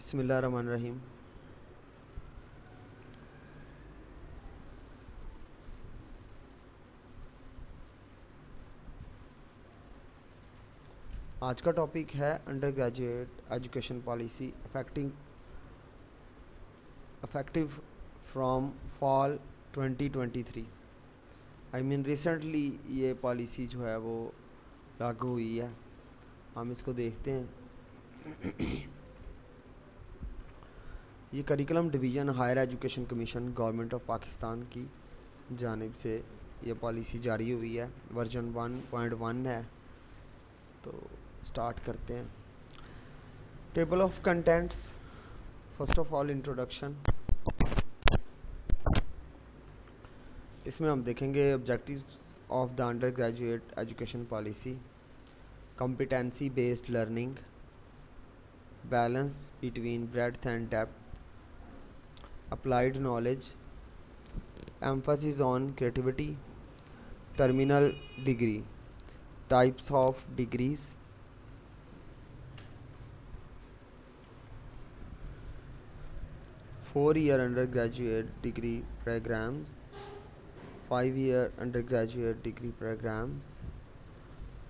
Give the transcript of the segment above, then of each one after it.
बसमीम आज का टॉपिक है undergraduate education policy affecting effective from fall 2023 I mean recently ये पॉलिसी जो है वो लागू हुई है। हम इसको देखते हैं। ये curriculum division higher education commission government of Pakistan की जानब से ये पॉलिसी जारी हुई है। वर्जन वन पॉइंट वन है। तो स्टार्ट करते हैं। Table of contents first of all introduction इसमें हम देखेंगे objectives of the undergraduate education policy competency based learning balance between breadth and depth applied knowledge, emphasis on creativity, terminal degree, types of degrees, four year undergraduate degree programs, five year undergraduate degree programs,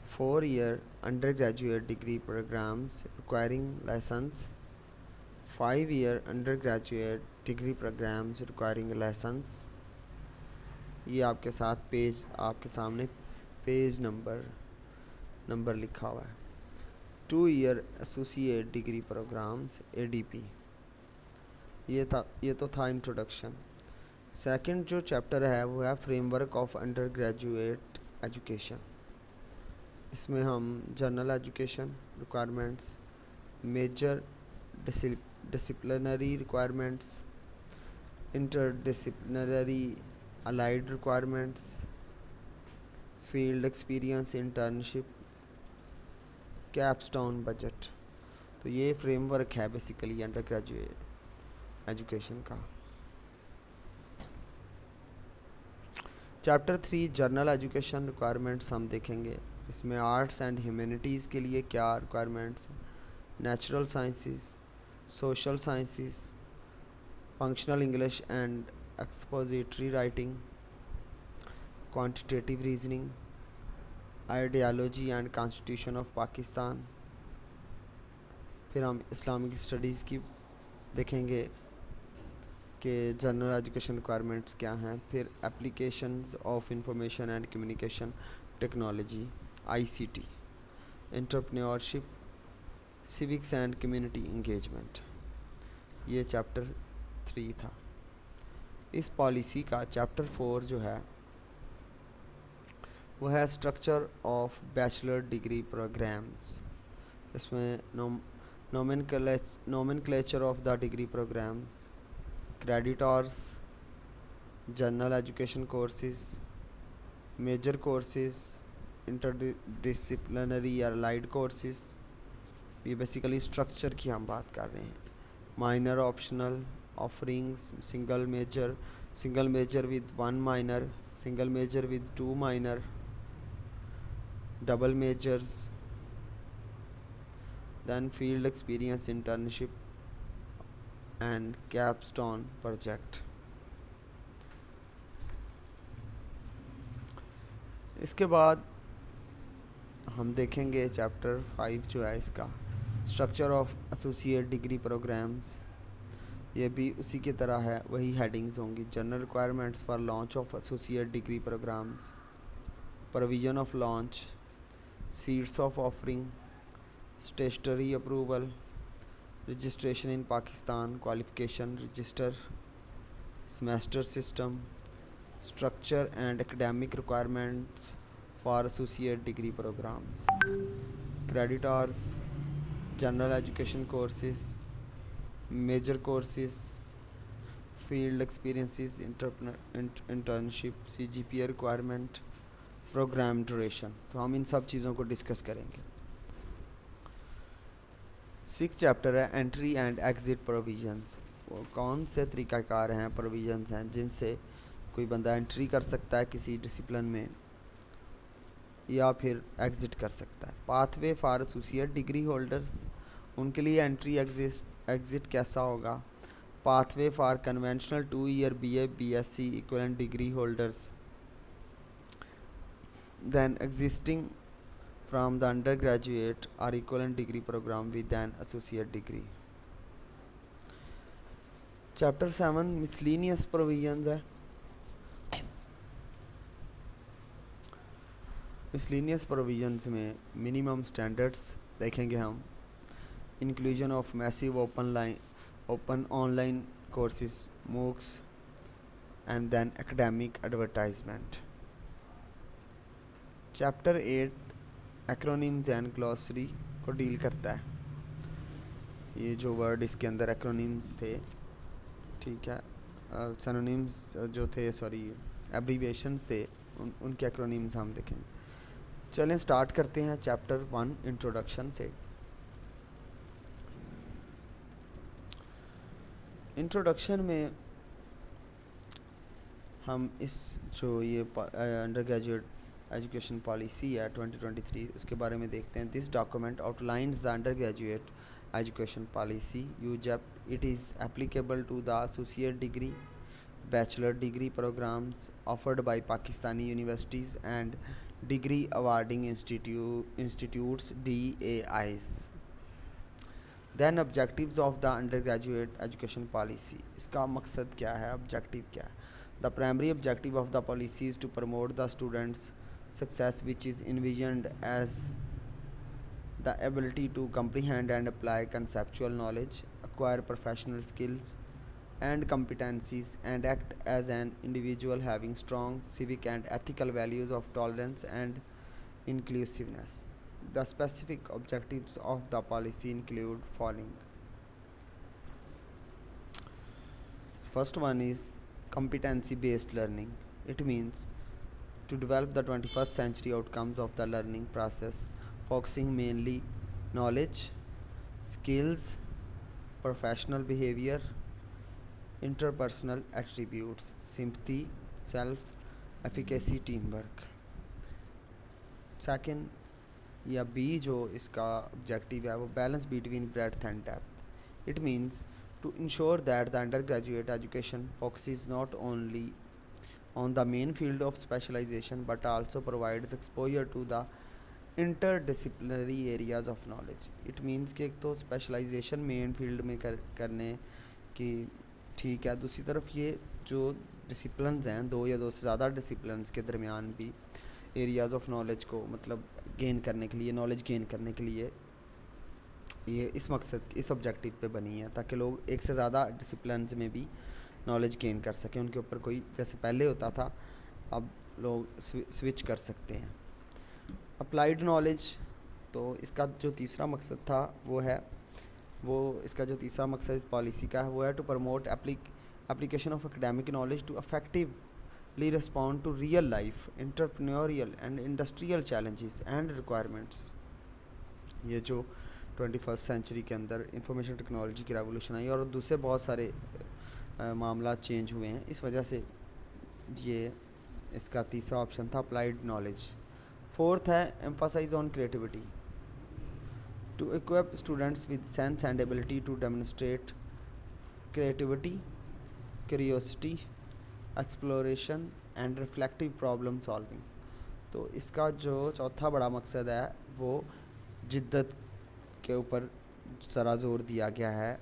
four year undergraduate degree programs requiring license, five year undergraduate degree programmes requiring lessons ये आपके साथ page, आपके सामने page number number लिखा हुआ है। Two year associate degree programmes ADP ये था, ये तो था इंट्रोडक्शन सेकंड जो चैप्टर है, वो है framework of undergraduate education इसमें हम general education requirements major disciplinary requirements interdisciplinary allied requirements, field experience, internship capstone budget तो ये फ्रेमवर्क है बेसिकली अंडर ग्रेजुएट एजुकेशन का। Chapter three general education requirements हम देखेंगे। इसमें आर्ट्स एंड ह्यूमैनिटीज़ के लिए क्या requirements natural sciences social sciences functional English and expository writing, quantitative reasoning, ideology and constitution of Pakistan फिर हम इस्लामिक स्टडीज़ की देखेंगे कि जनरल एजुकेशन रिक्वायरमेंट्स क्या हैं। फिर applications of information and communication technology ICT entrepreneurship civics and community engagement ये chapter three था। इस पॉलिसी का चैप्टर फोर जो है, वो है structure of bachelor degree programmes इसमें nomenclature of the degree programmes credit hours general education courses major courses interdisciplinary या लाइड कोर्सेज ये बेसिकली स्ट्रक्चर की हम बात कर रहे हैं। Minor optional offerings single major single major with one minor single major with two minor double majors then field experience internship and capstone project इसके बाद हम देखेंगे चैप्टर फाइव जो है इसका structure of associate degree programmes ये भी उसी की तरह है। वही हेडिंग्स होंगी। General requirements for launch of associate degree programmes provision of launch seats of offering stationery approval registration in Pakistan qualification register semester system structure and academic requirements for associate degree programmes credit hours general education courses major courses, field experiences internship cgpa requirement programme duration तो हम इन सब चीज़ों को discuss करेंगे। Six chapter है entry and exit provisions वो कौन से तरीक़ाकार हैं प्रोविजंस हैं, जिनसे कोई बंदा एंट्री कर सकता है किसी डिसिप्लिन में, या फिर एग्ज़िट कर सकता है। Pathway for associate degree holders उनके लिए एंट्री एग्जिस्ट एग्ज़िट कैसा होगा? Pathway for conventional two year B A, B S C equivalent degree holders then existing from the undergraduate or equivalent degree program with an associate degree. Chapter seven miscellaneous provisions है। Miscellaneous provisions में minimum standards देखेंगे हम। Inclusion of massive open line open online courses MOOCs and then academic advertisement chapter eight acronyms and glossary को deal करता है। ये जो word इसके अंदर एक्रोनिम्स थे, ठीक है? सनोनिम्स जो थे सॉरी एब्रीवेशन थे, उन, उनके एक्रोनिम्स हम देखेंगे। चलें स्टार्ट करते हैं चैप्टर वन इंट्रोडक्शन से। इंट्रोडक्शन में हम इस जो ये अंडर ग्रेजुएट एजुकेशन पॉलिसी है 2023 उसके बारे में देखते हैं। This document outlines the undergraduate education policy UGEP it is applicable to the associate degree bachelor degree programmes offered by Pakistani universities and degree awarding institute institutes DAIs then objectives of the undergraduate education policy इसका मकसद क्या है objective क्या है the primary objective of the policy is to promote the students success which is envisioned as the ability to comprehend and apply conceptual knowledge acquire professional skills and competencies and act as an individual having strong civic and ethical values of tolerance and inclusiveness. The specific objectives of the policy include following. First one is competency based learning. It means to develop the 21st century outcomes of the learning process, focusing mainly knowledge, skills, professional behavior, interpersonal attributes sympathy self efficacy teamwork second या B जो इसका objective है वो balance between breadth and depth it means to ensure that the undergraduate education focus is not only on the main field of specialisation but also provide exposure to the interdisciplinary areas of knowledge it means कि एक तो specialization main field में कर, करने की ठीक है दूसरी तरफ़ ये जो डिसिप्लिन हैं दो या दो से ज़्यादा डिसिप्लिन के दरमियान भी एरियाज़ ऑफ़ नॉलेज को मतलब गेन करने के लिए नॉलेज गेन करने के लिए ये इस मकसद, इस ऑब्जेक्टिव पे बनी है, ताकि लोग एक से ज़्यादा डिसिप्लिन में भी नॉलेज गेन कर सकें। उनके ऊपर कोई, जैसे पहले होता था, अब लोग स्विच कर सकते हैं। अप्लाइड नॉलेज तो इसका जो तीसरा मकसद था, वो है, वो इसका जो तीसरा मकसद इस पॉलिसी का है, वो है to promote application of academic knowledge to effectively respond to real life entrepreneurial and industrial challenges and requirements ये जो ट्वेंटी फ़र्स्ट सेंचुरी के अंदर इंफॉर्मेशन टेक्नोलॉजी की रेवोल्यूशन आई और दूसरे बहुत सारे मामला चेंज हुए हैं। इस वजह से ये इसका तीसरा ऑप्शन था अप्लाइड नॉलेज फोर्थ है emphasise on creativity to equip students with sense and ability to demonstrate creativity curiosity, exploration and reflective problem solving तो इसका जो चौथा बड़ा मकसद है, वो जिद्दत के ऊपर ज़रा ज़ोर दिया गया है।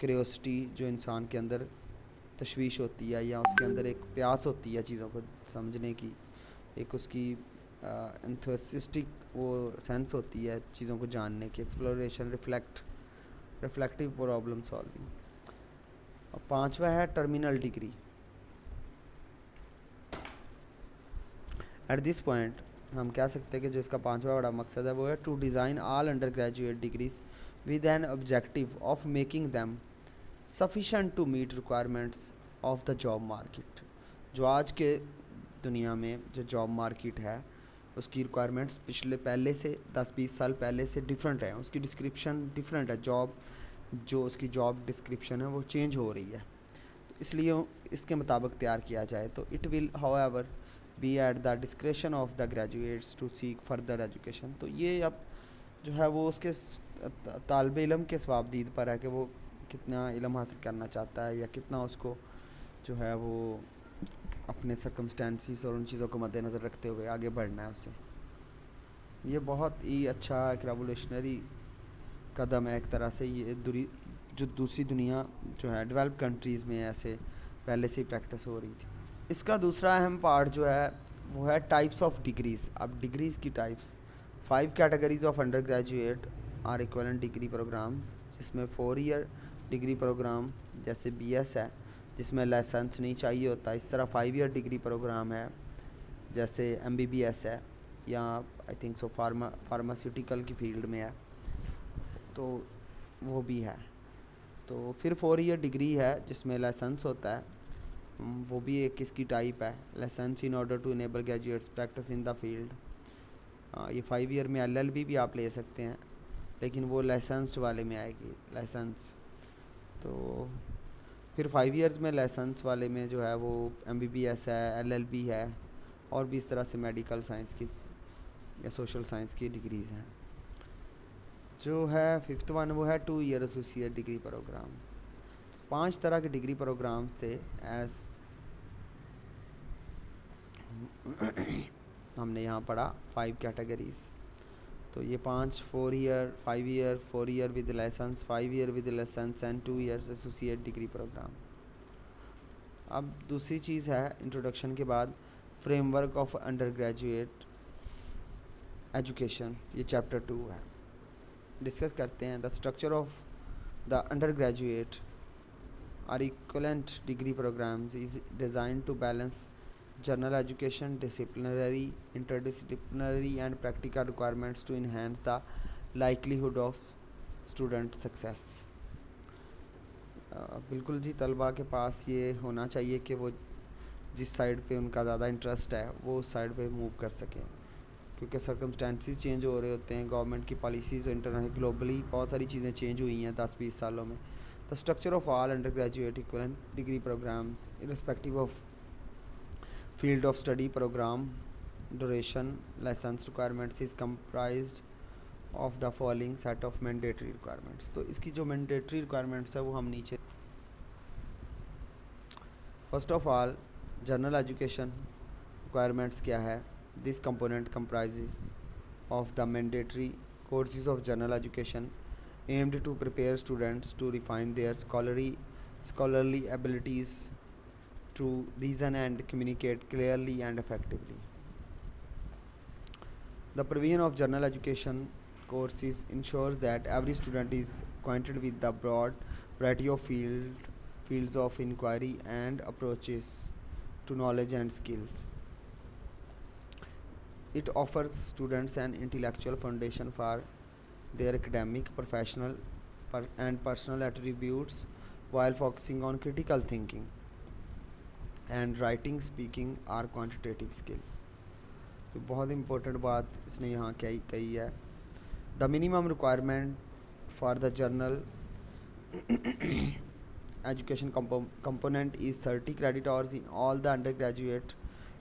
क्रियोसिटी जो इंसान के अंदर तशवीश होती है या उसके अंदर एक प्यास होती है चीज़ों को समझने की, एक उसकी एंथोसिस्टिक वो सेंस होती है चीज़ों को जानने की exploration reflect reflective problem solving और पांचवा है terminal degree at this point हम कह सकते हैं कि जो इसका पांचवा बड़ा मकसद है, वो है to design all undergraduate degrees with an objective of making them sufficient to meet requirements of the job market जो आज के दुनिया में जो जॉब मार्केट है, उसकी रिक्वायरमेंट्स पिछले पहले से दस बीस साल पहले से डिफरेंट है। उसकी डिस्क्रिप्शन डिफरेंट है। जॉब जो उसकी जॉब डिस्क्रिप्शन है, वो चेंज हो रही है। तो इसलिए इसके मुताबिक तैयार किया जाए तो it will however be at the discretion of the graduates to seek further education तो ये अब जो है वो उसके तालब इलम के स्वाबदीद पर है कि वो कितना इलम हासिल करना चाहता है या कितना उसको जो है वो अपने सरकमस्टेंसेस और उन चीज़ों को मद्देनज़र रखते हुए आगे बढ़ना है उसे। ये बहुत ही अच्छा एक रेवोल्यूशनरी कदम है एक तरह से ये दूरी, जो दूसरी दुनिया जो है डेवलप कंट्रीज़ में ऐसे पहले से ही प्रैक्टिस हो रही थी। इसका दूसरा अहम पार्ट जो है, वो है टाइप्स ऑफ़ डिग्रीज़ अब डिग्रीज़ की types five categories of undergraduate or equivalent degree programmes जिसमें फोर ईयर डिग्री प्रोग्राम जैसे बीएस है, जिसमें लाइसेंस नहीं चाहिए होता. इस तरह फाइव ईयर डिग्री प्रोग्राम है, जैसे एमबीबीएस है, या I think so pharma pharmaceutical की फ़ील्ड में है. तो वो भी है. तो फिर फोर ईयर डिग्री है, जिसमें लाइसेंस होता है. वो भी एक इसकी टाइप है licence in order to enable graduates practise in the field ये फाइव ईयर में एलएलबी भी भी आप ले सकते हैं, लेकिन वो लाइसेंस्ड वाले में आएगी लाइसेंस तो फिर फाइव इयर्स में लाइसेंस वाले में जो है वो एम बी बी एस है एल एल बी है, और भी इस तरह से मेडिकल साइंस की, या सोशल साइंस की डिग्रीज़ हैं. जो है फिफ्थ वन वो है two year associate degree programmes पाँच तरह के डिग्री प्रोग्राम से एस हमने यहाँ पढ़ा फाइव कैटेगरीज़ तो ये पाँच four year five year four year with licence five year with licence and two years associate degree programme अब दूसरी चीज़ है इंट्रोडक्शन के बाद framework of undergraduate education ये चैप्टर टू है। डिस्कस करते हैं the structure of the undergraduate or equivalent degree programmes is design to balance general education, disciplinary, interdisciplinary and practical requirements to enhance the likelihood of student success. बिल्कुल जी तलबा के पास ये होना चाहिए कि वो जिस साइड पे उनका ज़्यादा इंटरेस्ट है वो उस साइड पे मूव कर सकें क्योंकि सर्कमस्टेंसेस चेंज हो रहे होते हैं गवर्नमेंट की पॉलिसीज़ इंटरनेशनल ग्लोबली बहुत सारी चीज़ें चेंज हुई हैं दस बीस सालों में structure of all undergraduate equal degree programmes irrespective of field of study program duration license requirements is comprised of the following set of mandatory requirements तो इसकी जो mandatory requirements है वो हम नीचे first of all general education requirements क्या है this component comprises of the mandatory courses of general education aimed to prepare students to refine their scholarly scholarly abilities to reason and communicate clearly and effectively. The provision of general education courses ensures that every student is acquainted with the broad variety of field, fields of inquiry and approaches to knowledge and skills. It offers students an intellectual foundation for their academic, professional, and personal attributes while focusing on critical thinking. And writing speaking or quantitative skills तो बहुत important बात इसने यहाँ क्या कही है। The minimum requirement for the general education component is thirty credit hours in all the undergraduate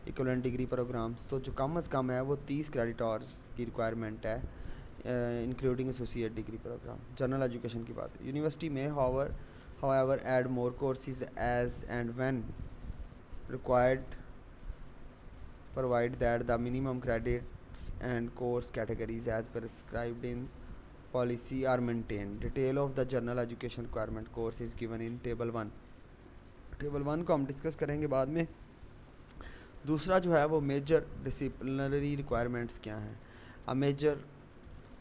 equivalent degree programmes तो जो कम अज़ कम है वो तीस क्रेडिट आवर्स की रिक्वायरमेंट है। Including associate degree programme general education की बात यूनिवर्सिटी में however however add more courses as and when required provide that the minimum credits and course categories as prescribed in policy are maintain detail of the general education requirement course is given in table one table one को हम discuss करेंगे बाद में। दूसरा जो है वो major disciplinary requirements क्या हैं? A major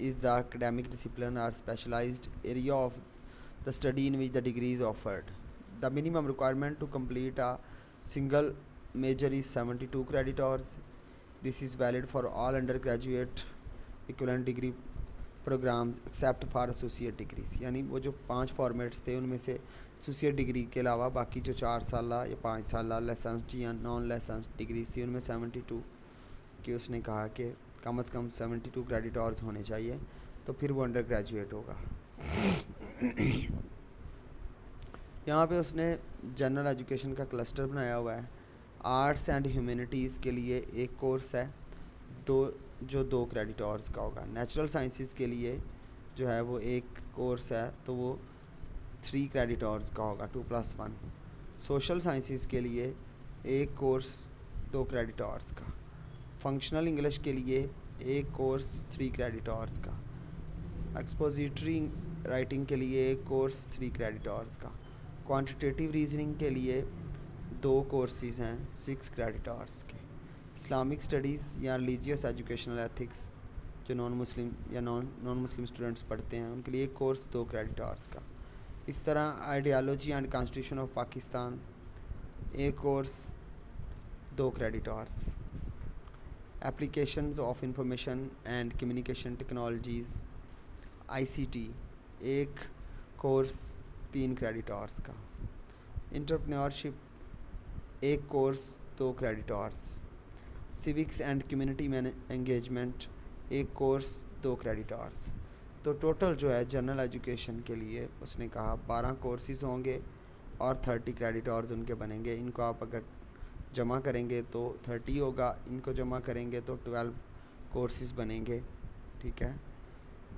is the academic discipline or specialized area of the study in which the degree is offered. The minimum requirement to complete a Single major is 72 credit hours. This is valid for all undergraduate equivalent degree programme except for associate degrees यानी वो जो पाँच formats थे उनमें से associate degree के अलावा बाकी जो चार साल या पाँच साल लाइसेंस या नॉन लाइसेंस डिग्रीज थी उनमें सेवेंटी टू की उसने कहा कि कम अज़ कम सेवेंटी टू क्रेडिट आवर्स होने चाहिए तो फिर वो अंडर ग्रेजुएट होगा। यहाँ पे उसने जनरल एजुकेशन का क्लस्टर बनाया हुआ है। आर्ट्स एंड ह्यूमैनिटीज़ के लिए एक कोर्स है, दो, जो दो क्रेडिट आवर्स का होगा। नेचुरल साइंसेस के लिए जो है वो एक कोर्स है तो वो थ्री क्रेडिट आवर्स का होगा, two plus one. Social sciences के लिए एक कोर्स, दो क्रेडिट आवर्स का। फंक्शनल इंग्लिश के लिए एक कोर्स थ्री क्रेडिट आवर्स का। एक्सपोजिटरी राइटिंग के लिए एक कोर्स थ्री क्रेडिट आवर्स का। क्वांटिटेटिव रीजनिंग के लिए दो कोर्सेज हैं सिक्स क्रेडिट आवर्स के। इस्लामिक स्टडीज़ या रिलीजियस एजुकेशनल एथिक्स जो नॉन मुस्लिम या नॉन नॉन मुस्लिम स्टूडेंट्स पढ़ते हैं, उनके लिए एक कोर्स दो क्रेडिट आवर्स का। इस तरह ideology and constitution of Pakistan एक कोर्स दो credit hours applications of information and communication technologies ICT एक कोर्स तीन क्रेडिट आवर्स का। इंटरप्रनरशिप एक कोर्स दो credit hours civics and community engagement एक कोर्स दो क्रेडिट आवर्स तो टोटल जो है जनरल एजुकेशन के लिए उसने कहा बारह कोर्सेज होंगे और थर्टी क्रेडिट आवर्स उनके बनेंगे। इनको आप अगर जमा करेंगे तो थर्टी होगा, इनको जमा करेंगे तो ट्वेल्व कोर्सेज बनेंगे, ठीक है?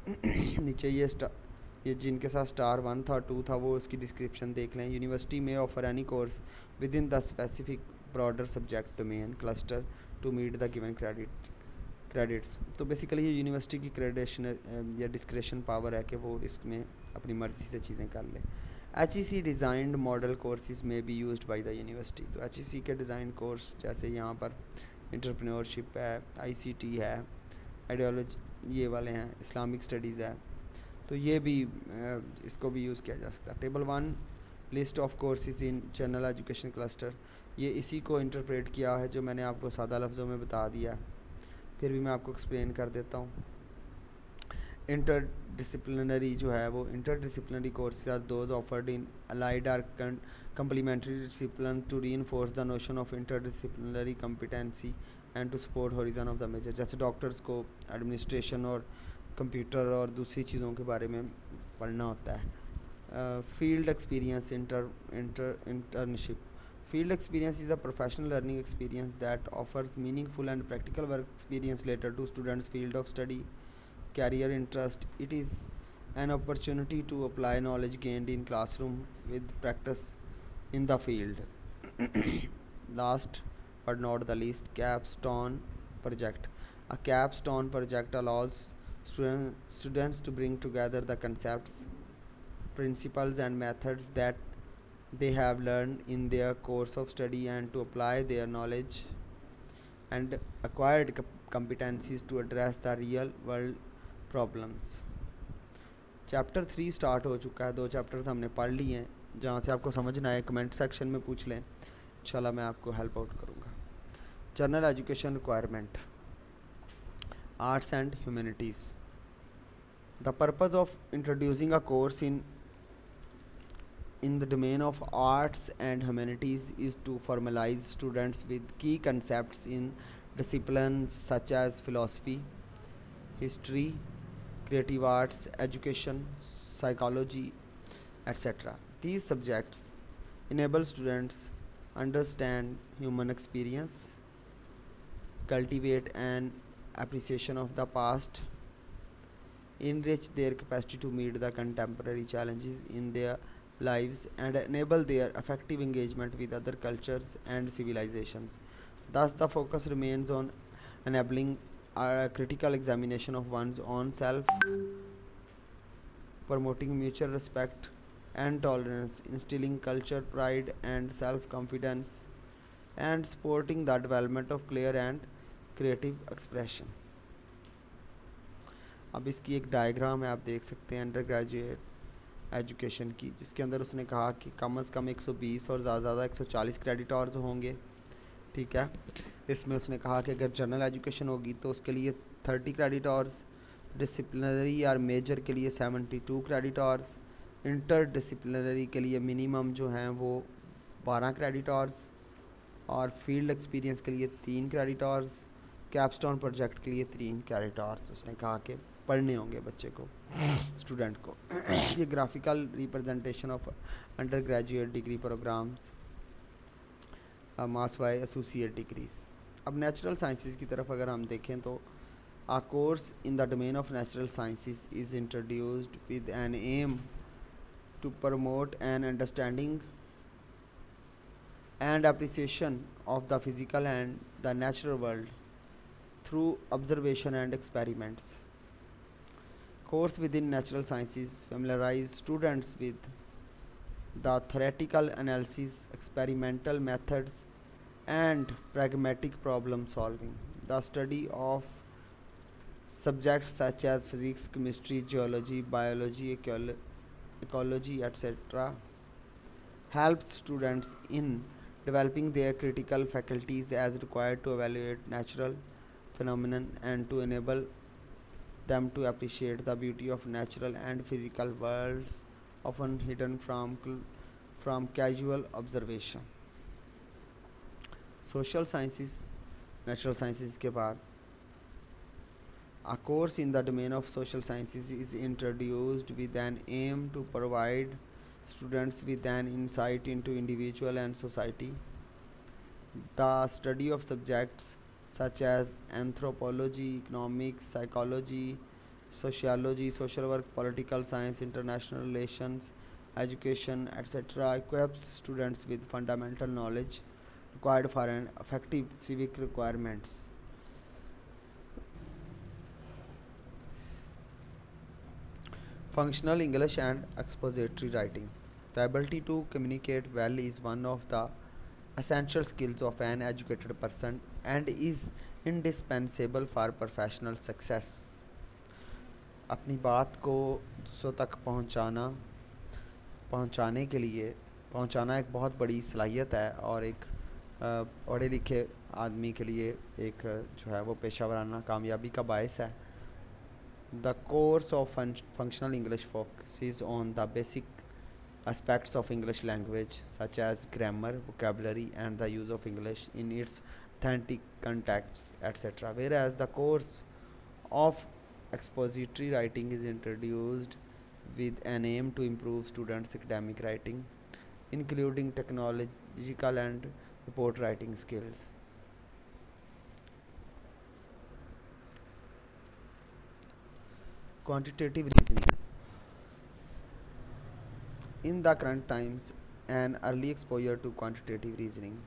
नीचे ये ये जिनके साथ स्टार वन था, टू था, वो उसकी डिस्क्रिप्शन देख लें। यूनिवर्सिटी में offer any course within the specific broader subject domain cluster to meet the given credit credits तो बेसिकली ये यूनिवर्सिटी की क्रेडिशन या डिस्क्रेशन पावर है कि वो इसमें अपनी मर्ज़ी से चीज़ें कर ले। H E C designed model courses में be use by the university तो एच ई सी के डिज़ाइन कोर्स जैसे यहाँ पर इंटरप्रनोरशिप है आई सी टी है आइडियोलॉजी ये वाले हैं इस्लामिक स्टडीज़ है तो ये भी इसको भी यूज़ किया जा सकता है। Table one list of courses in general education cluster ये इसी को इंटरप्रेट किया है जो मैंने आपको सादा लफ्ज़ों में बता दिया फिर भी मैं आपको एक्सप्लेन कर देता हूँ। इंटर डिसिप्लिनरी जो है वो interdisciplinary courses are those offered in allied or complementary discipline to reinforce the notion of interdisciplinary competency and to support horizon of the major जैसे डॉक्टर्स को एडमिनिस्ट्रेशन और कंप्यूटर और दूसरी चीज़ों के बारे में पढ़ना होता है। Field experience inter inter internship field experience is a professional learning experience that offers meaningful and practical work experience related to students field of study career interest. It is an opportunity to apply knowledge gained in classroom with practice in the field. Last but not the least, capstone project. A capstone project allows student, students to bring together the concepts, principles, and methods that they have learned in their course of study and to apply their knowledge and acquired competencies to address the real world problems. Chapter three start हो चुका है। दो chapters हमने पढ़ लिए हैं जहाँ से आपको समझना है कमेंट सेक्शन में पूछ लें। इंशाल्लाह मैं आपको हेल्प आउट करूँगा। General education requirement arts and humanities the purpose of introducing a course in in the domain of arts and humanities is to formalize students with key concepts in disciplines such as philosophy, history, creative arts, education, psychology, etc. These subjects enable students understand human experience, cultivate an appreciation of the past, enrich their capacity to meet the contemporary challenges in their lives and enable their effective engagement with other cultures and civilizations. Thus, the focus remains on enabling a critical examination of one's own self, promoting mutual respect and tolerance, instilling culture pride and self confidence, and supporting the development of clear and creative expression. अब इसकी एक diagram है आप देख सकते हैं undergraduate education की जिसके अंदर उसने कहा कि कम अज़ कम 120 और ज़्यादा ज़्यादा 140 क्रेडिट आवर्स होंगे ठीक है इसमें उसने कहा कि अगर जनरल एजुकेशन होगी तो उसके लिए 30 क्रेडिट आवर्स डिसिप्लिनरी और मेजर के लिए 72 क्रेडिट आवर्स इंटर डिसिप्लिनरी के लिए मिनिमम जो हैं वो 12 क्रेडिट आवर्स और फ़ील्ड एक्सपीरियंस के लिए तीन क्रेडिट आवर्स कैपस्टोन प्रोजेक्ट के लिए तीन क्रेडिट आवर्स उसने कहा कि पढ़ने होंगे बच्चे को स्टूडेंट को। ये graphical representation of undergraduate degree programmes मास वाई एसोसिएट डिग्रीज अब नेचुरल साइंसिस की तरफ़ अगर हम देखें तो a course in the domain of natural sciences is introduced with an aim to promote an understanding and appreciation of the physical and the natural world through observation and experiments course within natural sciences familiarise students with the theoretical analysis experimental methods and pragmatic problem solving. The study of subjects such as physics, chemistry, geology, biology, ecology, etc. helps students in developing their critical faculties as required to evaluate natural phenomenon and to enable them to appreciate the beauty of natural and physical worlds often hidden from from casual observation social sciences natural sciences ke a course in the domain of social sciences is introduced with an aim to provide students with an insight into individual and society. The study of subjects such as anthropology economics psychology sociology social work political science international relations education etc equips students with fundamental knowledge required for an effective civic requirements. Functional English and expository writing. The ability to communicate well is one of the essential skills of an educated person and is indispensable for professional success अपनी बात को दूसरों तक पहुंचाना पहुँचाने के लिए पहुंचाना एक बहुत बड़ी सलाहियत है और एक पढ़े लिखे आदमी के लिए एक जो है वो पेशा वराना कामयाबी का बायस है the course of functional English focus on the basic aspects of English language such as grammar, vocabulary and the use of English in its authentic contexts etc. Whereas the course of expository writing is introduced with an aim to improve students' academic writing including technological and report writing skills. Quantitative reasoning in the current times, an early exposure to quantitative reasoning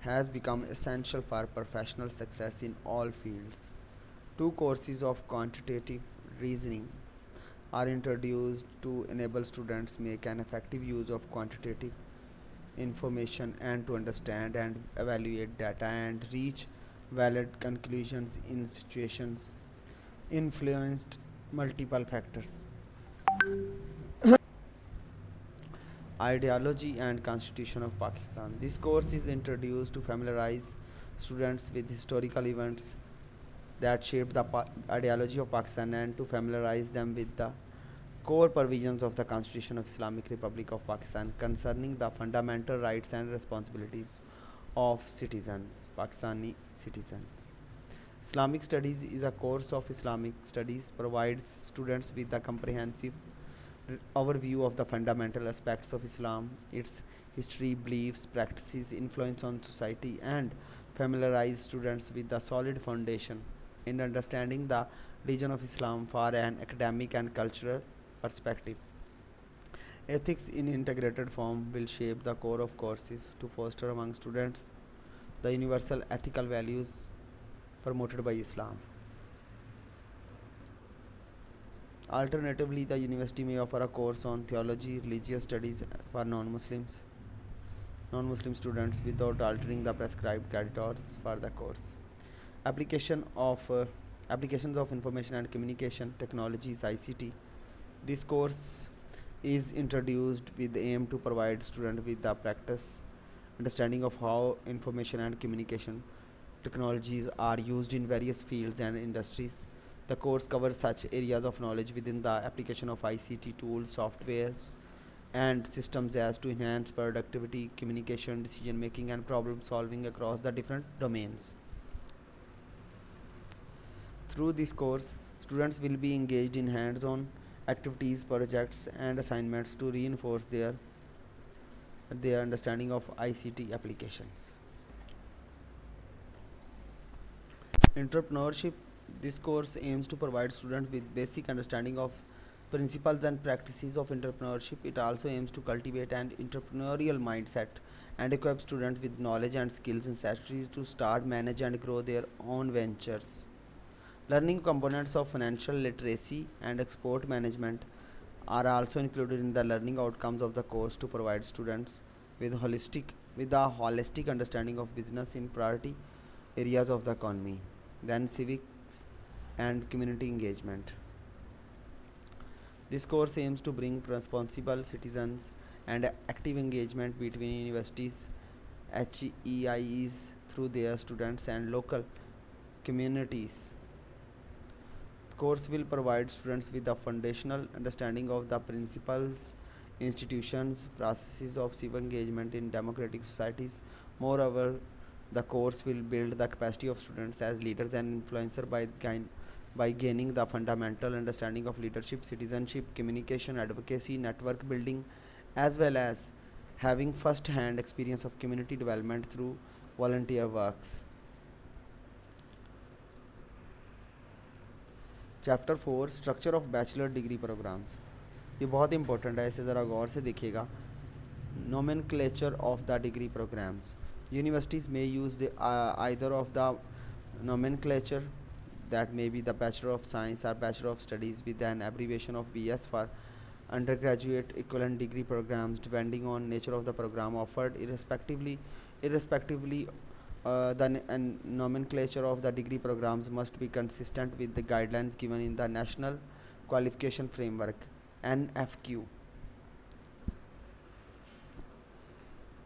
has become essential for professional success in all fields. Two courses of quantitative reasoning are introduced to enable students make an effective use of quantitative information and to understand and evaluate data and reach valid conclusions in situations influenced multiple factors Ideology and Constitution of Pakistan. This course is introduced to familiarize students with historical events that shaped the ideology of Pakistan and to familiarize them with the core provisions of the Constitution of Islamic Republic of Pakistan concerning the fundamental rights and responsibilities of citizens, Pakistani citizens. Islamic Studies is a course of Islamic Studies provides students with a comprehensive overview of the fundamental aspects of Islam, its history, beliefs, practices, influence on society, and familiarize students with the solid foundation in understanding the religion of Islam for an academic and cultural perspective. Ethics in integrated form will shape the core of courses to foster among students the universal ethical values promoted by Islam. Alternatively, the university may offer a course on theology, religious studies for non-Muslims, non-Muslim students without altering the prescribed creditors for the course. Application of uh, applications of information and communication technologies ICT. This course is introduced with the aim to provide students with the practice understanding of how information and communication technologies are used in various fields and industries the course covers such areas of knowledge within the application of ICT tools, softwares, and systems as to enhance productivity, communication, decision making, and problem solving across the different domains. Through this course, students will be engaged in hands on activities, projects, and assignments to reinforce their, their understanding of ICT applications. Entrepreneurship this course aims to provide students with basic understanding of principles and practices of entrepreneurship. It also aims to cultivate an entrepreneurial mindset and equip students with knowledge and skills necessary to start, manage, and grow their own ventures. Learning components of financial literacy and export management are also included in the learning outcomes of the course to provide students with holistic with a holistic understanding of business in priority areas of the economy then civics and community engagement. This course aims to bring responsible citizens and active engagement between universities HEIs through their students and local communities course will provide students with a foundational understanding of the principles, institutions, processes of civic engagement in democratic societies. Moreover, the course will build the capacity of students as leaders and influencers by, gain, by gaining the fundamental understanding of leadership, citizenship, communication, advocacy, network building, as well as having first-hand experience of community development through volunteer works. Chapter four structure of bachelor degree programmes ये बहुत important है, इसे ज़रा गौर से देखिएगा. Nomenclature of the degree programmes universities में use the either of the nomen that may be the bachelor of science or bachelor of studies with an abbreviation of B S for undergraduate equivalent degree programmes depending on nature of the programme offered irrespectively irrespectively uh, the nomenclature of the degree programs must be consistent with the guidelines given in the National Qualification Framework NFQ.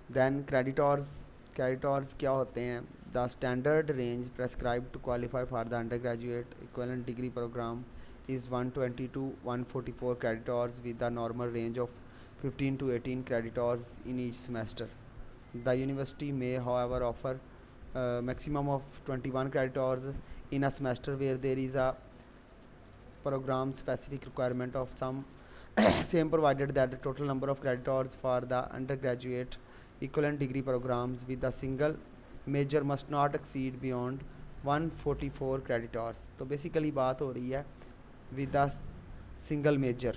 Then creditors creditors क्या होते हैं the standard range prescribed to qualify for the undergraduate equivalent degree program is 120 to 144 creditors with a normal range of 15 to 18 creditors in each semester. The university may however offer uh, maximum of 21 credit hours in a semester where there is a program specific requirement of some same provided that the total number of credit hours for the undergraduate equivalent degree programs with a single major must not exceed beyond 144 credit hours तो basically बात हो रही है with a single major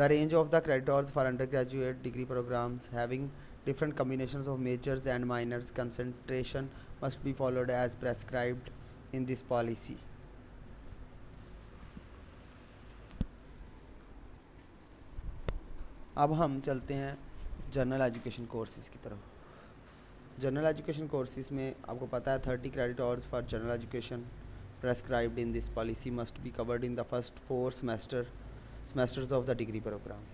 the range of the credit hours for undergraduate degree programs having different combination of majors and minors concentration must be followed as prescribed in this policy अब हम चलते हैं general education courses की तरफ़। General education courses में आपको पता है thirty credit hours for general education prescribed in this policy must be covered in the first four semester semesters of the degree programme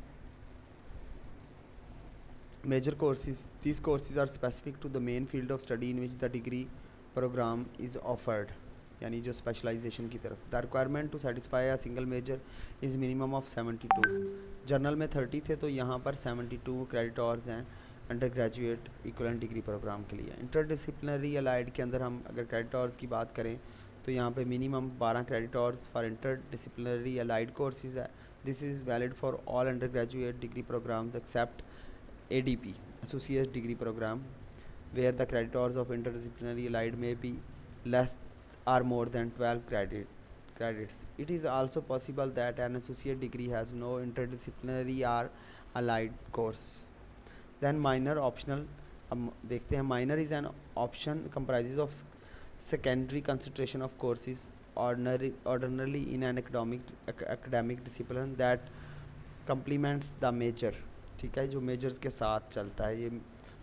major courses, these courses are specific to the main field of study in which the degree program is offered यानी जो specialisation की तरफ़ the requirement to satisfy a single major is minimum of 72 general में 30 थे तो यहाँ पर 72 credit hours हैं under graduate equivalent degree programme के लिए। इंटर डिसिप्लिनरी अलाइड के अंदर हम अगर क्रेडिट आवर्स की बात करें तो यहाँ पे minimum 12 credit hours for interdisciplinary allied courses है। This is valid for all undergraduate degree programmes except ADP, Associate Degree Program, where the credit hours of interdisciplinary allied may be less or more than 12 credit credits. It is also possible that an associate degree has no interdisciplinary or allied course. Then minor optional um, देखते हैं minor is an option comprises of secondary concentration of courses ordinary ordinarily in an academic academic discipline that complements the major ठीक है जो measures के साथ चलता है ये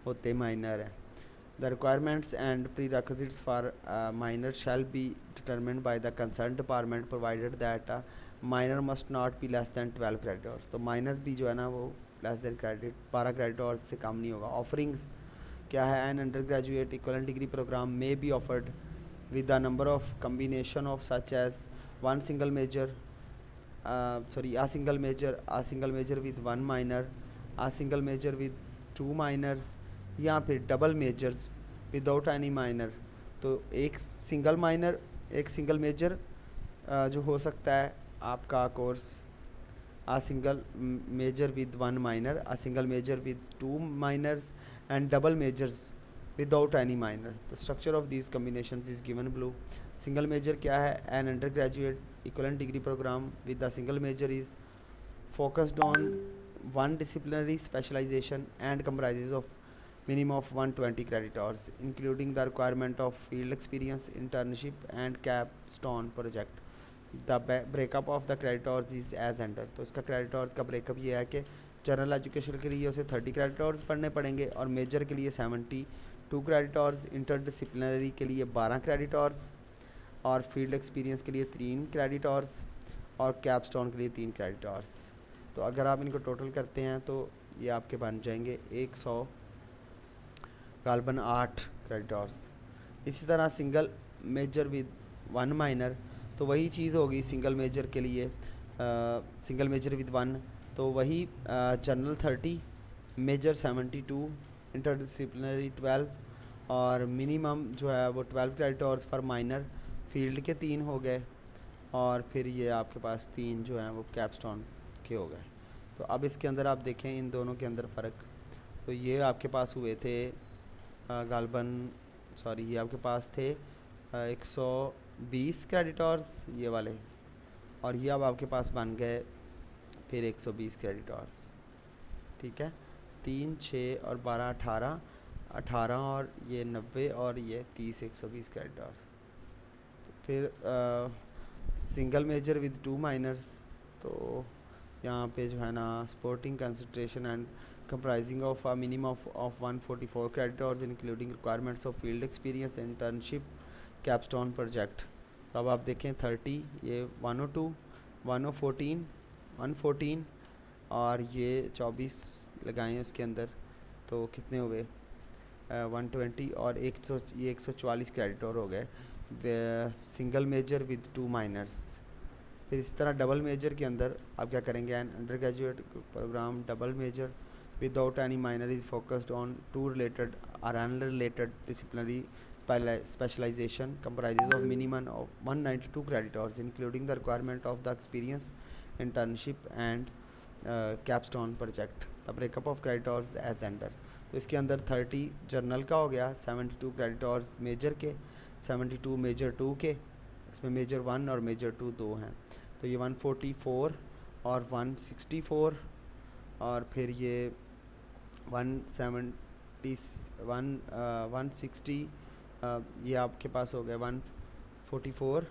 होते माइनर है। The requirements and prerequisites for minor shall be determined by the concern department provided that minor must not be less than twelve credit तो माइनर भी जो है ना वो लेस दैन क्रेडिट बारह क्रेडिट आवर्स से कम नहीं होगा। ऑफरिंग्स क्या है? An undergraduate equal degree programme may be offered the number of combination of such as one single major uh, sorry a single major a single major with one minor a single major with two minors या फिर double majors without any minor तो एक single minor एक single major जो हो सकता है आपका course a single major with one minor a single major with two minors and double majors without any minor The structure of these combination is given below. Single major क्या है? An undergraduate equivalent degree programme with the single major is focused on one disciplinary specialisation and comprise of minimum of one twenty credit hours including the requirement of field experience internship and capstone project the breakup of the credit hours is as under तो इसका credit hours का breakup ये है कि general education के लिए उसे thirty credit hours पढ़ने पड़ेंगे और मेजर के लिए seventy two credit hours interdisciplinary के लिए बारह क्रेडिट आवर्स और फ़ील्ड एक्सपीरियंस के लिए तीन क्रेडिट आवर्स और कैप स्टोन के लिए तीन क्रेडिट आवर्स तो अगर आप इनको टोटल करते हैं तो ये आपके बन जाएँगे एक सौ कार्बन आठ क्रेडिट आवर्स इसी तरह single major with one minor तो वही चीज़ होगी सिंगल मेजर के लिए आ, सिंगल मेजर विद वन तो वही general thirty major seventy two interdisciplinary twelve और मिनिमम जो है वो twelve credit hours for minor field के तीन हो गए और फिर ये आपके पास तीन जो हैं वो कैपस्टोन के हो गए। तो अब इसके अंदर आप देखें इन दोनों के अंदर फ़र्क। तो ये आपके पास हुए थे गालबन सॉरी ये आपके पास थे एक सौ बीस क्रेडिटर्स ये वाले। और ये अब आपके पास बन गए फिर एक सौ बीस क्रेडिटर्स ठीक है? तीन छः और बारह अठारह। अठारह और ये नब्बे और ये तीस एक सौ बीस क्रेडिट आवर्स फिर आ, single major with two minors तो यहाँ पे जो है ना sporting concentration and comprising of a minimum of of 144 और including requirements of field experience internship capstone project तो अब आप देखें 30 ये 102 104 114 और ये 24 हैं उसके अंदर तो कितने हुए? वन ट्वेंटी और 100 ये एक सौ चालीस क्रेडिट और हो गए। Single major with two minors फिर इस तरह डबल मेजर के अंदर आप क्या करेंगे? An undergraduate program double major without any minor is focused on two related or an related disciplinary specialization comprises of minimum of 192 ninety two credit hours including the requirement of the experience internship and capstone project the breakup of credit hours as under तो इसके अंदर 30 journal का हो गया 72 two credit hours major के 72 major two के, इसमें major one और मेजर टू दो हैं। तो ये 144 और 164 और फिर ये 170 वन वन सिक्सटी ये आपके पास हो गए 144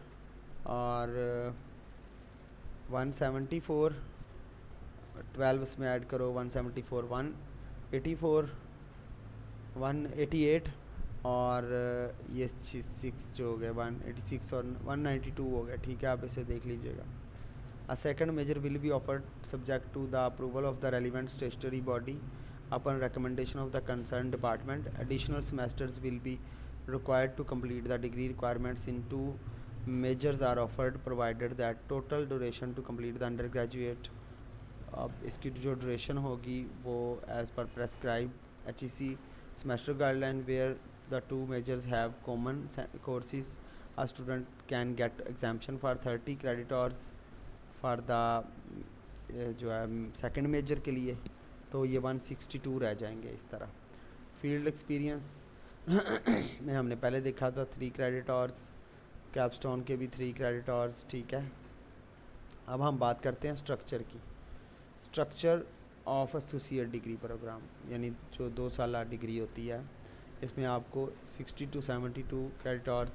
और uh, 174 12 उसमें ऐड करो 174 184 188 और ये सिक्स जो हो गया वन एटी सिक्स और वन नाइन्टी टू हो गया, ठीक है, आप इसे देख लीजिएगा। A second major will be offer subject to the approval of the relevant stationary body upon recommendation of the concern department additional semesters will be required to complete the degree requirements in two majors are offered provided that total duration to complete the undergraduate अब इसकी जो duration होगी वो as per prescribe H E C semester guideline where the two majors have common courses, a student can get exemption for 30 credit hours for the जो है second major के लिए तो ये 162 रह जाएँगे इस तरह। फ़ील्ड एक्सपीरियंस में हमने पहले देखा था थ्री क्रेडिट आवर्स कैपस्टोन के भी थ्री क्रेडिट आवर्स ठीक है? अब हम बात करते हैं स्ट्रक्चर की। Structure of associate degree program यानी जो दो साल डिग्री होती है इसमें आपको 60 टू 72 टू कैरेक्टर्स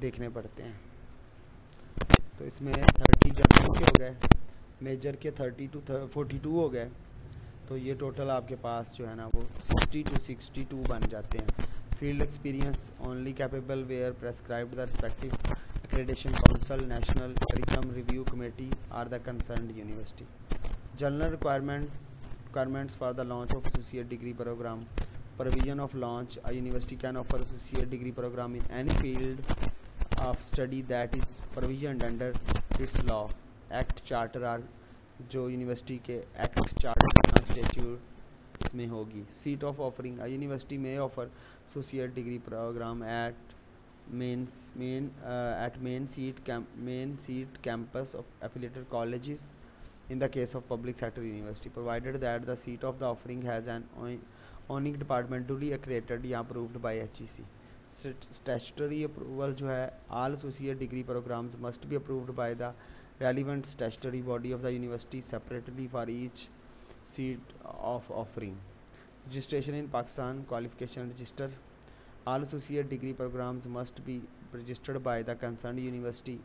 देखने पड़ते हैं। तो इसमें 30 जनरल के हो गए, मेजर के 30 टू 42 हो गए तो ये टोटल आपके पास जो है ना वो 60 टू 62 टू बन जाते हैं। Field experience only capable where prescribe the respective accreditation council national curriculum review committee or the concern university general requirement requirements for the launch of associate degree program provision of launch a university can offer associate degree program in any field of study that is provisioned under its law act charter or जो university के act charter statute इसमें होगी seat of offering university में offer associate degree program at main main at main seat main seat campus of affiliated colleges in the case of public sector university provided that the seat of the offering has an owning department duly accredited या approved by H E C statutory approval जो है all associate degree programs must be approved by the relevant statutory body of the university separately for each seat of offering registration in Pakistan qualification register all associate degree programs must be registered by the concern university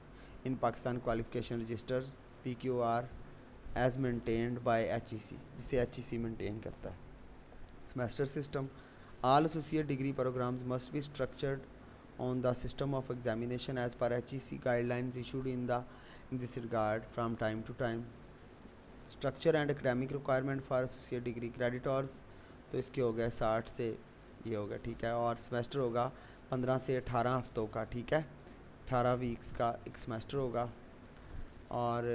in Pakistan qualification register P Q R as maintained by H E C जिसे H E C maintain करता है। Semester system all associate degree programs must be structured on the system of examination as per HEC guidelines issued in the in this regard from time to time structure and academic requirement for associate degree creditors तो इसके हो गए साठ से ये हो गया ठीक है और सेमेस्टर होगा पंद्रह से अठारह हफ्तों का ठीक है अठारह वीक्स का एक सेमेस्टर होगा और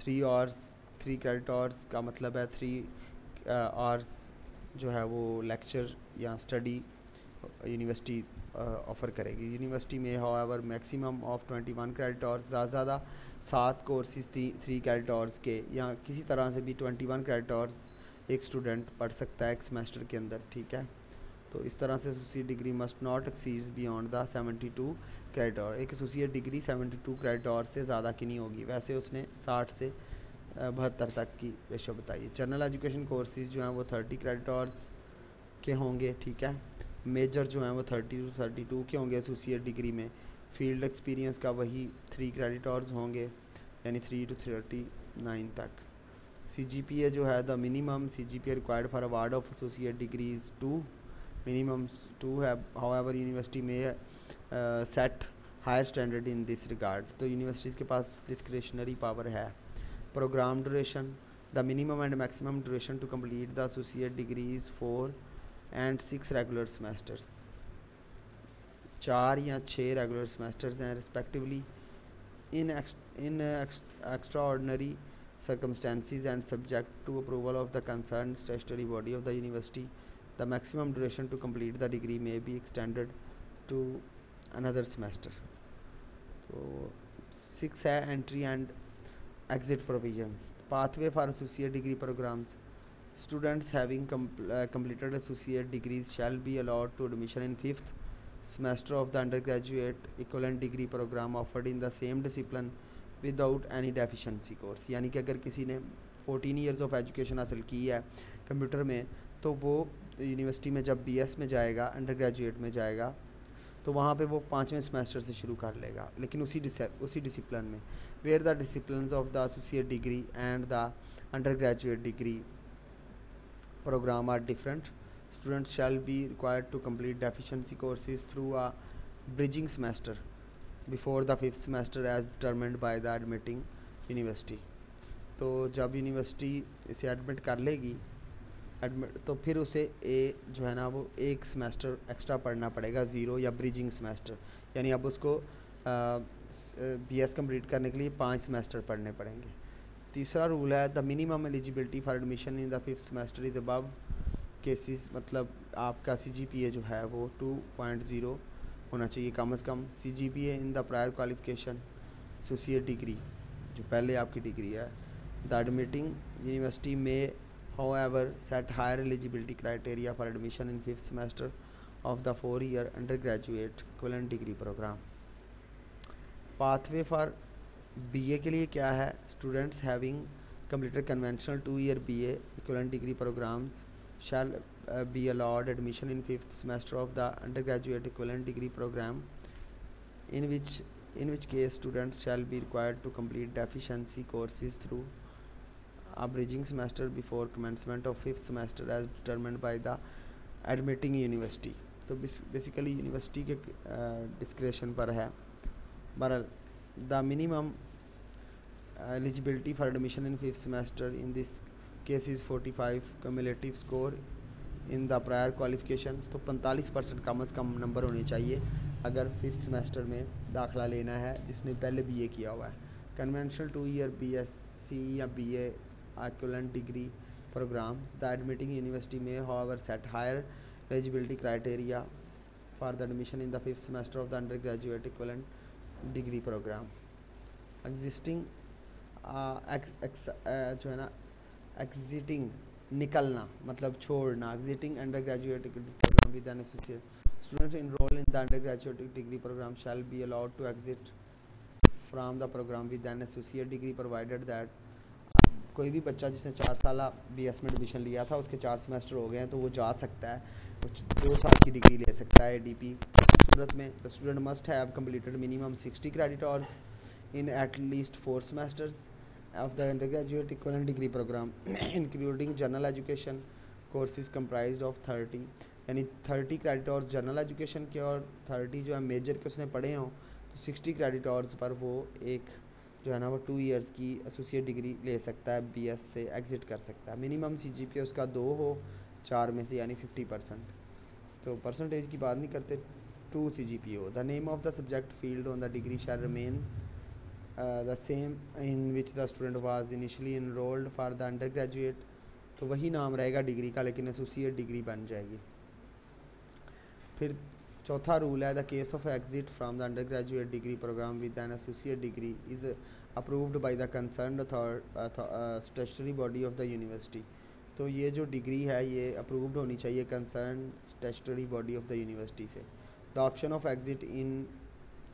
three hours three credit hours का मतलब है थ्री आवर्स जो है वो लेक्चर या स्टडी यूनिवर्सिटी ऑफ़र करेगी। यूनिवर्सिटी में however maximum of twenty one credit hours ज़्यादा ज़्यादा सात कोर्सेज थी थ्री क्रेडिट आवर्स के। या किसी तरह से भी ट्वेंटी वन क्रेडिट आवर्स एक स्टूडेंट पढ़ सकता है एक सेमेस्टर के अंदर, ठीक है? तो इस तरह से associate degree must not exceed beyond the seventy two credit hour एक associate degree seventy two credit hour से ज़्यादा की नहीं होगी। वैसे उसने साठ से बहत्तर तक की रेशो बताइए। जनरल एजुकेशन कोर्सेज जो हैं वो थर्टी क्रेडिट आवर्स के होंगे, ठीक है? मेजर जो हैं वो थर्टी टू थर्टी टू के होंगे एसोसिएट डिग्री में। फ़ील्ड एक्सपीरियंस का वही थ्री क्रेडिट आवर्स होंगे, यानी थ्री टू थर्टी नाइन तक। सी जी पी ए जो है the minimum C G P A required for award of associate degrees two minimum two है however university may set higher standard in this regard तो universities के पास discretionary power है। program duration the minimum and maximum duration to complete the associate degree is 4 and 6 regular semesters चार या छः regular semesters हैं respectively in in extraordinary circumstances and subject to approval of the concerned statutory body of the university the maximum duration to complete the degree may be extended to another semester so six है entry and exit provisions pathway for associate degree programs students having compl uh, completed associate degrees shall be allowed to admission in fifth semester of the undergraduate equivalent degree program offered in the same discipline without any deficiency course यानी कि अगर किसी ने 14 years of education हासिल की है computer में तो वो यूनिवर्सिटी में जब बीएस में जाएगा अंडर ग्रेजुएट में जाएगा तो वहाँ पे वो पाँचवें सेमेस्टर से शुरू कर लेगा लेकिन उसी उसी डिसिप्लिन में where the disciplines of the associate degree and the undergraduate degree program are different. Students shall be required to complete deficiency courses through a bridging semester before the fifth semester as determined by the admitting university. तो जब university इसे admit कर लेगी admit तो फिर उसे ए जो है ना वो एक सेमेस्टर एक्स्ट्रा पढ़ना पड़ेगा ज़ीरो या ब्रिजिंग सेमेस्टर यानी अब उसको बी एस कंप्लीट करने के लिए पाँच सेमेस्टर पढ़ने पड़ेंगे। तीसरा रूल है the minimum eligibility for admission in the fifth semester is above cases मतलब आपका सी जी पी ए जो है वो टू पॉइंट ज़ीरो होना चाहिए कम अज़ कम। C G P A in the prior qualification associate degree जो पहले आपकी डिग्री है। The admitting university may however set higher eligibility criteria for admission in fifth semester of the four year undergraduate degree program pathway for B A के लिए क्या है? Students having completed conventional two year B equivalent degree programs shall be allowed admission in fifth semester of the undergraduate equivalent degree program in which in which case students shall be required to complete deficiency courses through a bridging semester before commencement of fifth semester as determined by the admitting university तो basically university के description पर है। बहरहाल the minimum eligibility for admission in fifth semester in this case is forty five cumulative score in the prior qualification तो पैंतालीस percent कम अज़ कम नंबर होने चाहिए, अगर फिफ्थ सेमेस्टर में दाखिला लेना है, जिसने पहले बी ए किया हुआ है। Conventional two year B S C या B act degree program the admitting university may however set higher eligibility criteria for the admission in the fifth semester of the undergraduate equivalent degree program. Existing जो है ना exiting निकलना मतलब छोड़ना। Exiting undergraduate program with an associate students enrolled in the undergraduate degree program shall be allowed to exit from the program with an associate degree, provided that कोई भी बच्चा जिसने चार साल बी एस में एडमिशन लिया था, उसके चार सेमेस्टर हो गए हैं तो वो जा सकता है। कुछ दो साल की डिग्री ले सकता है ए डी पी सूरत में the student must have completed minimum sixty credit hours in at least four semesters of the undergraduate equivalent degree program, including general education courses comprised of 30 यानी 30 क्रेडिट आवर्स जनरल एजुकेशन के और 30 जो है major के उसने पढ़े हों तो 60 क्रेडिट आवर्स पर वो एक जो है ना वो टू इयर्स की एसोसिएट डिग्री ले सकता है बीएस से एग्ज़िट कर सकता है। मिनिमम सी जी सीजीपीए उसका दो हो, चार में से यानी फिफ्टी परसेंट तो परसेंटेज की बात नहीं करते P O the name of the subject field on the degree shall remain the same in which the student was initially enrolled for the undergraduate तो वही नाम रहेगा डिग्री का, लेकिन एसोसिएट डिग्री बन जाएगी। फिर चौथा रूल है the case of exit from the undergraduate degree program with an associate degree is approved by the concern stationary body of the university तो ये जो डिग्री है, ये अप्रूव्ड होनी चाहिए concern stationary body of the university से। The option of exit in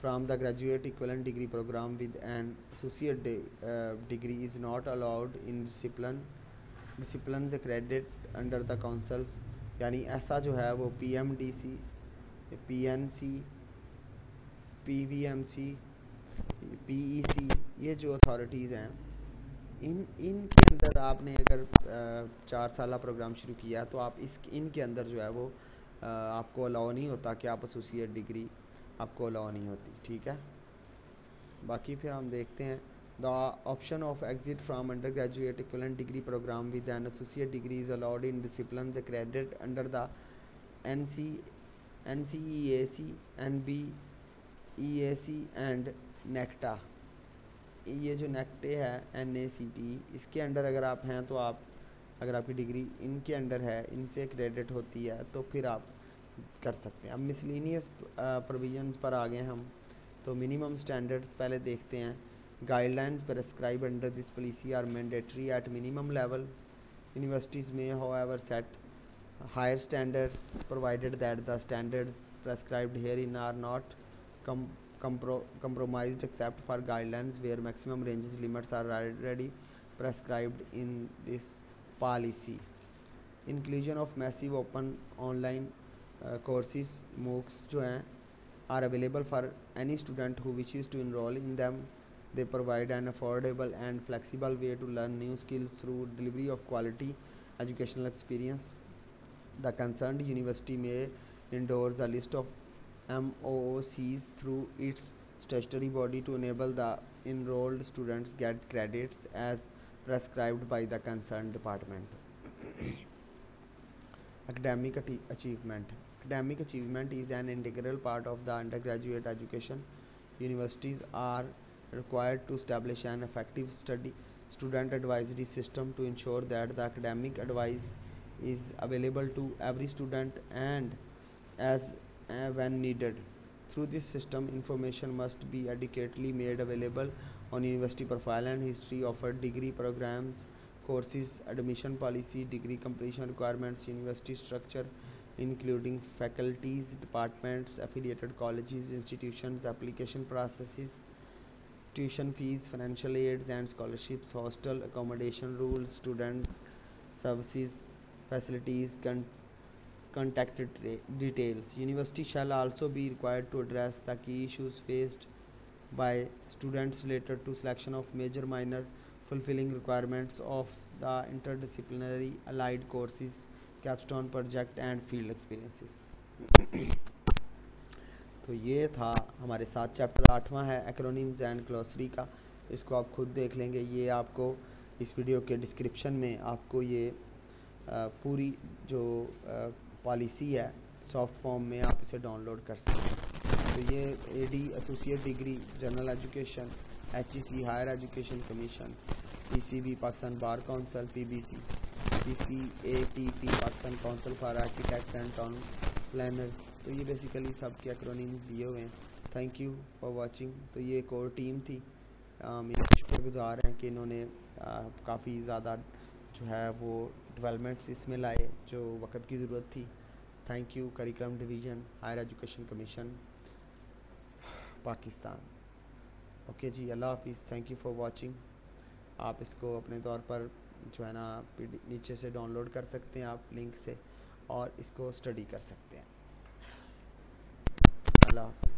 from the graduate equivalent degree program with an associate degree is not allowed in discipline discipline credit under the councils यानी ऐसा जो है वो P M D C P N C P V M C P E C ये जो authorities हैं इन इनके अंदर आपने अगर चार साल प्रोग्राम शुरू किया तो आप इस इनके अंदर जो है वो आपको अलाउ नहीं होता कि आप एसोसिएट डिग्री आपको अलाउ नहीं होती, ठीक है? बाकी फिर हम देखते हैं। The option of exit from undergraduate equivalent degree program with an associate degree is allowed in discipline credit under the N C N C E A C N B E A C and NACTE ये जो नेक्टे है N A C T इसके under अगर आप हैं तो आप अगर आपकी डिग्री इनके अंडर है, इनसे क्रेडिट होती है तो फिर आप कर सकते हैं। अब मिसलिनियस प्रोविजंस पर आ गए हम। तो मिनिमम स्टैंडर्ड्स पहले देखते हैं। Guidelines prescribe under this policy are mandatory at minimum level universities may however set higher standards provided that the standards prescribed here in are not come compro, compromised except for guidelines where maximum ranges limits are already prescribed in this policy. Inclusion of massive open online uh, courses MOOCs are available for any student who wishes to enroll in them. They provide an affordable and flexible way to learn new skills through delivery of quality educational experience. The concerned university may endorse a list of MOOCs through its statutory body to enable the enrolled students get credits as prescribed by the concerned department. Academic achievement. Academic achievement is an integral part of the undergraduate education. Universities are required to establish an effective study student advisory system to ensure that the academic advice is available to every student and as uh, when needed. Through this system, information must be adequately made available on university profile and history offered degree programs, courses, admission policy, degree completion requirements, university structure, including faculties, departments, affiliated colleges, institutions, application processes, tuition fees, financial aids and scholarships, hostel accommodation rules, student services, facilities, con- contact details. University shall also be required to address the key issues faced by students related to selection of major minor fulfilling requirements of the interdisciplinary allied courses capstone project and field experiences तो ये था हमारे साथ chapter आठवां है acronyms and glossary का इसको आप खुद देख लेंगे ये आपको इस वीडियो के डिस्क्रिप्शन में आपको ये पूरी जो पॉलिसी है सॉफ्ट फॉर्म में आप इसे डाउनलोड कर सकते हैं तो ये A D associate degree general education H higher education commission P Pakistan bar council P B C P C A T P Pakistan council for architects and town planners तो ये बेसिकली सब के acronyms दिए हुए हैं। Thank you for watching तो ये एक और टीम थी। मेरे शुक्रगुजार हैं कि इन्होंने काफ़ी ज़्यादा जो है वो डेवलपमेंट्स इसमें लाए, जो वक्त की ज़रूरत थी। Thank you curriculum division higher education commission Pakistan. Okay जी, अल्लाह हाफिज़ थैंक यू फॉर वाचिंग आप इसको अपने तौर पर जो है ना नीचे से डाउनलोड कर सकते हैं आप लिंक से और इसको स्टडी कर सकते हैं। अल्लाह